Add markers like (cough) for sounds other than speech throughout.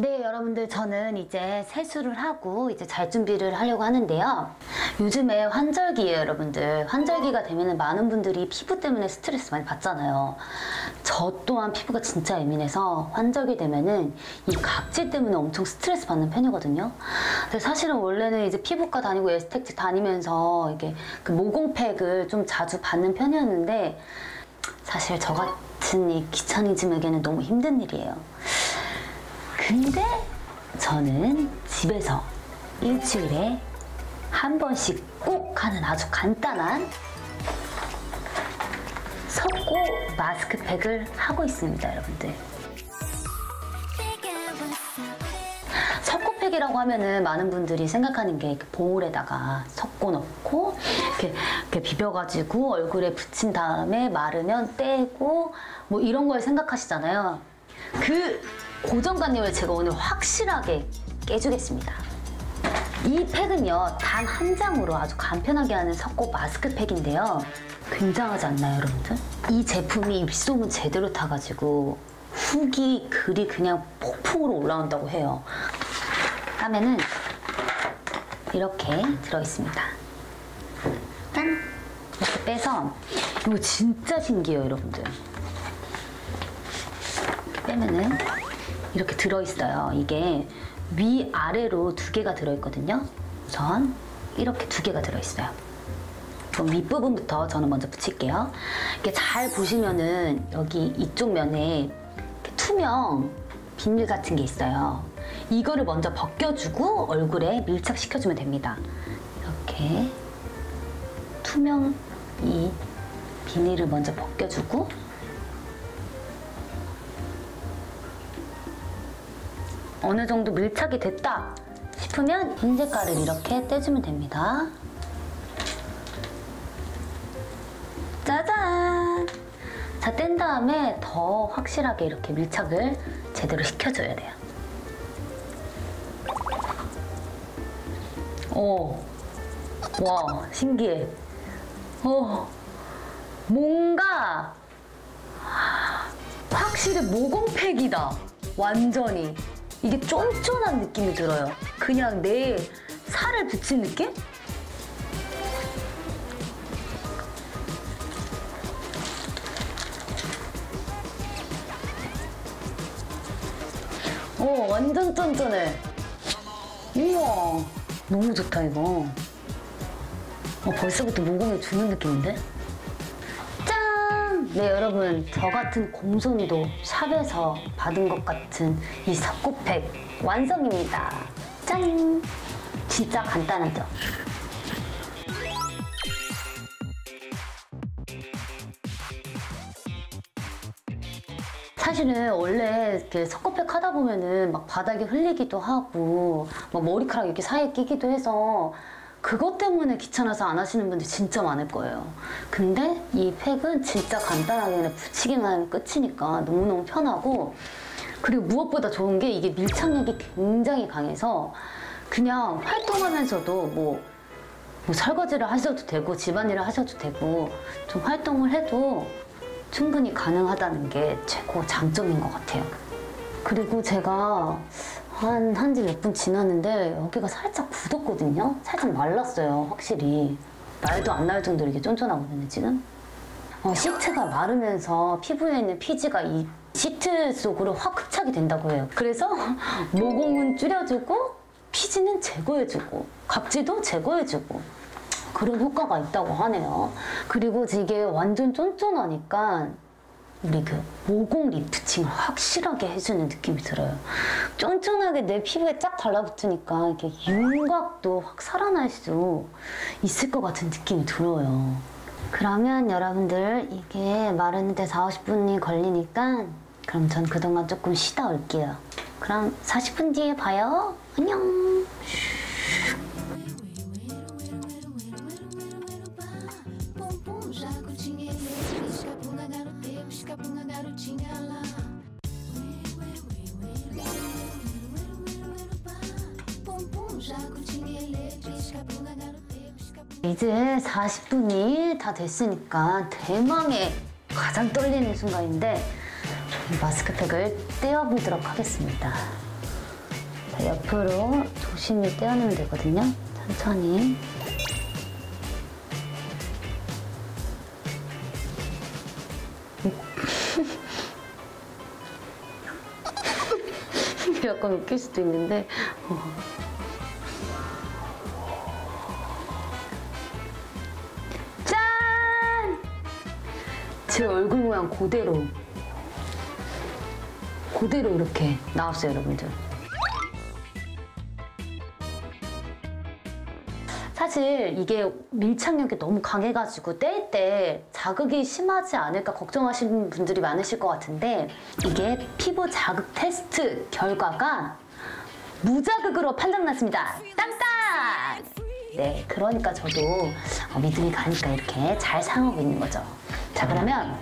네, 여러분들 저는 이제 세수를 하고 이제 잘 준비를 하려고 하는데요. 요즘에 환절기예요, 여러분들. 환절기가 되면은 많은 분들이 피부 때문에 스트레스 많이 받잖아요. 저 또한 피부가 진짜 예민해서 환절기 되면은 이 각질 때문에 엄청 스트레스 받는 편이거든요. 근데 사실은 원래는 이제 피부과 다니고 에스테틱 다니면서 이게 그 모공팩을 좀 자주 받는 편이었는데 사실 저 같은 이 귀차니즘에게는 너무 힘든 일이에요. 근데 저는 집에서 일주일에 한 번씩 꼭 하는 아주 간단한 석고 마스크팩을 하고 있습니다, 여러분들. 석고팩이라고 하면은 많은 분들이 생각하는 게 보울에다가 섞고 넣고 이렇게, 이렇게 비벼가지고 얼굴에 붙인 다음에 마르면 떼고 뭐 이런 걸 생각하시잖아요. 그 고정관념을 제가 오늘 확실하게 깨주겠습니다. 이 팩은요, 단 한 장으로 아주 간편하게 하는 석고 마스크팩인데요. 굉장하지 않나요, 여러분들? 이 제품이 입소문 제대로 타가지고 후기 글이 그냥 폭풍으로 올라온다고 해요. 하면은 이렇게 들어있습니다. 짠! 이렇게 빼서 이거 진짜 신기해요, 여러분들. 빼면은 이렇게 들어있어요. 이게 위아래로 두 개가 들어있거든요. 우선 이렇게 두 개가 들어있어요. 그럼 윗부분부터 저는 먼저 붙일게요. 이렇게 잘 보시면은 여기 이쪽 면에 투명 비닐 같은 게 있어요. 이거를 먼저 벗겨주고 얼굴에 밀착시켜주면 됩니다. 이렇게 투명 이 비닐을 먼저 벗겨주고 어느 정도 밀착이 됐다 싶으면 흰 색깔을 이렇게 떼주면 됩니다. 짜잔! 자, 뗀 다음에 더 확실하게 이렇게 밀착을 제대로 시켜줘야 돼요. 오, 와, 신기해. 어, 뭔가 확실히 모공팩이다. 완전히. 이게 쫀쫀한 느낌이 들어요. 그냥 내 살을 붙인 느낌? 오, 완전 쫀쫀해. 우와, 너무 좋다, 이거. 어, 벌써부터 모공에 주는 느낌인데? 짠! 네, 여러분. 저 같은 곰손이도 샵에서 받은 것 같은 이 석고팩 완성입니다. 짠! 진짜 간단하죠? 사실은 원래 이렇게 석고팩 하다 보면은 막 바닥에 흘리기도 하고 막 머리카락 이렇게 사이에 끼기도 해서 그것 때문에 귀찮아서 안 하시는 분들 진짜 많을 거예요. 근데 이 팩은 진짜 간단하게 그냥 붙이기만 하면 끝이니까 너무너무 편하고 그리고 무엇보다 좋은 게 이게 밀착력이 굉장히 강해서 그냥 활동하면서도 뭐, 뭐 설거지를 하셔도 되고 집안일을 하셔도 되고 좀 활동을 해도 충분히 가능하다는 게 최고 장점인 것 같아요. 그리고 제가 한, 한지 몇 분 지났는데 여기가 살짝 굳었거든요? 살짝 말랐어요, 확실히. 말도 안 날 정도로 이게 쫀쫀하거든요, 지금. 어, 시트가 마르면서 피부에 있는 피지가 이 시트 속으로 확 흡착이 된다고 해요. 그래서 (laughs) 모공은 줄여주고 피지는 제거해주고 각질도 제거해주고 그런 효과가 있다고 하네요. 그리고 이게 완전 쫀쫀하니까 우리 그 모공 리프팅을 확실하게 해주는 느낌이 들어요. 쫀쫀하게 내 피부에 쫙 달라붙으니까 이렇게 윤곽도 확 살아날 수 있을 것 같은 느낌이 들어요. 그러면 여러분들 이게 마르는데 4, 50분이 걸리니까 그럼 전 그동안 조금 쉬다 올게요. 그럼 40분 뒤에 봐요. 안녕. 이제 40분이 다 됐으니까 대망의 가장 떨리는 순간인데 이 마스크팩을 떼어보도록 하겠습니다. 자, 옆으로 조심히 떼어내면 되거든요. 천천히. (laughs) 약간 웃길 수도 있는데. 어. 제 얼굴 모양 그대로. 그대로 이렇게 나왔어요, 여러분들. 사실 이게 밀착력이 너무 강해가지고 뗄 때 자극이 심하지 않을까 걱정하시는 분들이 많으실 것 같은데 이게 피부 자극 테스트 결과가 무자극으로 판정났습니다. 땅땅! 네, 그러니까 저도 어, 믿음이 가니까 이렇게 잘 사용하고 있는 거죠. 자, 그러면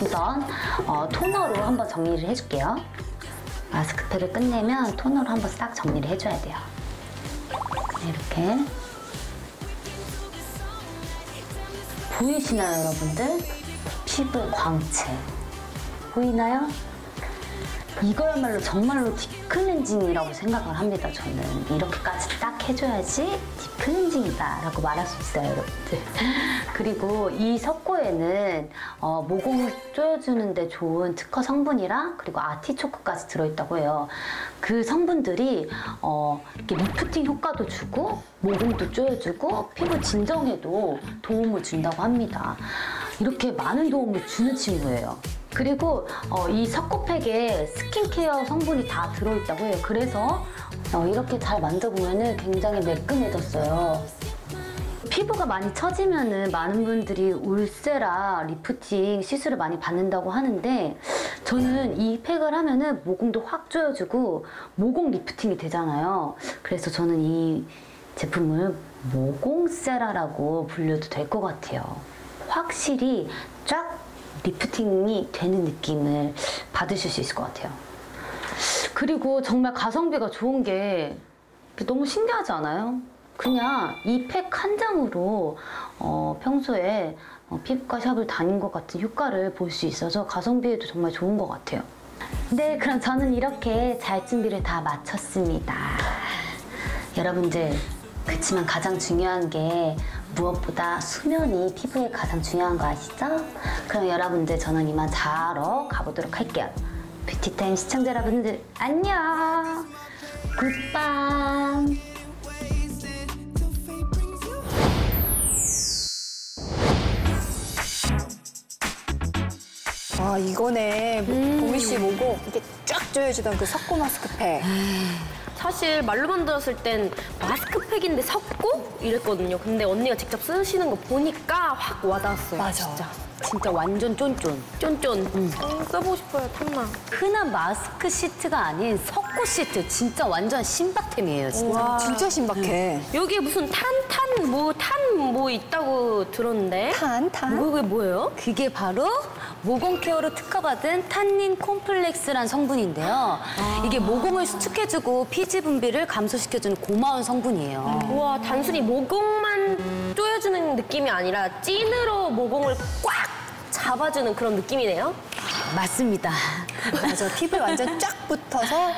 우선 어, 토너로 한번 정리를 해줄게요. 마스크팩을 끝내면 토너로 한번 싹 정리를 해줘야 돼요. 이렇게 보이시나요, 여러분들? 피부 광채 보이나요? 이거야말로 정말로 deep cleansing이라고 생각을 합니다. 저는 이렇게까지 딱 해줘야지 deep cleansing이다라고 말할 수 있어요, 여러분들. (laughs) 그리고 이 석고에는 어, 모공을 조여주는데 좋은 특허 성분이랑 그리고 아티초크까지 들어있다고 해요. 그 성분들이 어, 이렇게 리프팅 효과도 주고 모공도 조여주고 피부 진정에도 도움을 준다고 합니다. 이렇게 많은 도움을 주는 친구예요. 그리고 어, 이 석고팩에 스킨케어 성분이 다 들어있다고 해요. 그래서 어, 이렇게 잘 만져보면 굉장히 매끈해졌어요. 피부가 많이 처지면은 많은 분들이 울쎄라 리프팅 시술을 많이 받는다고 하는데 저는 이 팩을 하면은 모공도 확 조여주고 모공 리프팅이 되잖아요. 그래서 저는 이 제품을 모공세라라고 불려도 될 것 같아요. 확실히 쫙 리프팅이 되는 느낌을 받으실 수 있을 것 같아요. 그리고 정말 가성비가 좋은 게 너무 신기하지 않아요? 그냥 이 팩 한 장으로 어, 평소에 어, 피부과 샵을 다닌 것 같은 효과를 볼 수 있어서 가성비에도 정말 좋은 것 같아요. 네, 그럼 저는 이렇게 잘 준비를 다 마쳤습니다. 여러분들, 그렇지만 가장 중요한 게 무엇보다 수면이 피부에 가장 중요한 거 아시죠? 그럼 여러분들 저는 이만 자러 가보도록 할게요. 뷰티타임 시청자 여러분들 안녕. 굿밤. 아 이거네 보미 씨 모공 이렇게 쫙 조여주던 그 석고 마스크팩 사실 말로만 들었을 땐 마스크팩인데 섞고 이랬거든요. 근데 언니가 직접 쓰시는 거 보니까 확 와닿았어요. 맞아. 진짜. 진짜 완전 쫀쫀. 쫀쫀. 어, 써보고 싶어요, 탐나. 흔한 마스크 시트가 아닌 석고 시트. 진짜 완전 신박템이에요, 진짜. 진짜 신박해 여기에 무슨 탄탄 뭐 탄 뭐 있다고 들었는데. 탄, 탄? 그게 뭐예요? 그게 바로 모공 케어로 특허받은 탄닌 콤플렉스란 성분인데요. 이게 모공을 수축해주고 피지 분비를 감소시켜주는 고마운 성분이에요. 우와, 단순히 모공만 조여주는 느낌이 아니라 찐으로 모공을 꽉 잡아주는 그런 느낌이네요. 맞습니다. (laughs) 맞아 피부에 완전 쫙 붙어서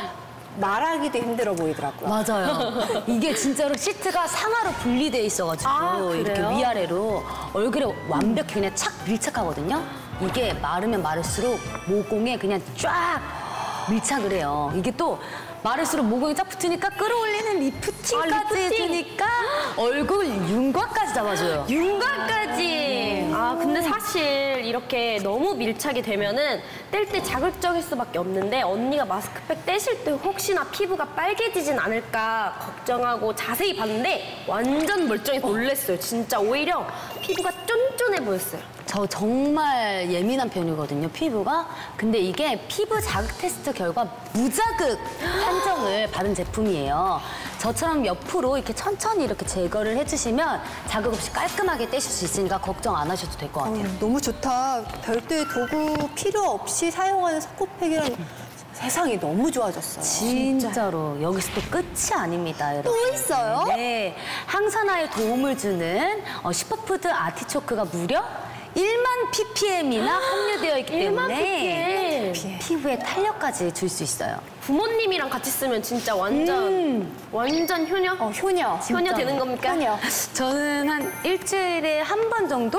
말하기도 힘들어 보이더라고요 맞아요. (laughs) 이게 진짜로 시트가 상하로 분리돼 있어가지고 아, 이렇게? 위아래로 얼굴에 완벽히 그냥 착 밀착하거든요. 이게 마르면 마를수록 모공에 그냥 쫙 밀착을 해요. 이게 또 마를수록 모공이 쫙 붙으니까 끌어올리는 리프팅까지 아, 리프팅. 해주니까 얼굴 윤곽까지 잡아줘요. 윤곽까지. 아 근데 사실 이렇게 너무 밀착이 되면은 뗄 때 자극적일 수밖에 없는데 언니가 마스크팩 떼실 때 혹시나 피부가 빨개지진 않을까 걱정하고 자세히 봤는데 완전 멀쩡해 놀랬어요. 진짜 오히려 피부가 쫀쫀해 보였어요. 저 정말 예민한 편이거든요, 피부가. 근데 이게 피부 자극 테스트 결과 무자극 판정을 받은 제품이에요. 저처럼 옆으로 이렇게 천천히 이렇게 제거를 해주시면 자극 없이 깔끔하게 떼실 수 있으니까 걱정 안 하셔도 될 것 같아요. 어, 너무 좋다 별도의 도구 필요 없이 사용하는 석고팩이란 세상이 너무 좋아졌어요 진짜로 여기서 또 끝이 아닙니다, 여러분. 또 있어요? 네, 항산화에 도움을 주는 어, 슈퍼푸드 아티초크가 무려 1만 ppm이나 함유되어 있기 1만 때문에 ppm. 피부에 탄력까지 줄 수 있어요. 부모님이랑 같이 쓰면 진짜 완전 완전 효녀? 어, 효녀. 효녀 되는 겁니까? 효녀. 저는 한 일주일에 한 번 정도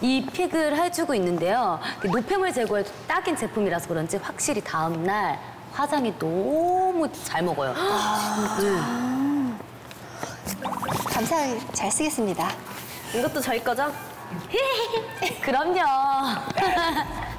이 팩을 해주고 있는데요. 그 노폐물 제거에 딱인 제품이라서 그런지 확실히 다음날 화장이 너무 잘 먹어요. 감사히 잘 쓰겠습니다. 이것도 저희 거죠? (laughs) 그럼요. (laughs)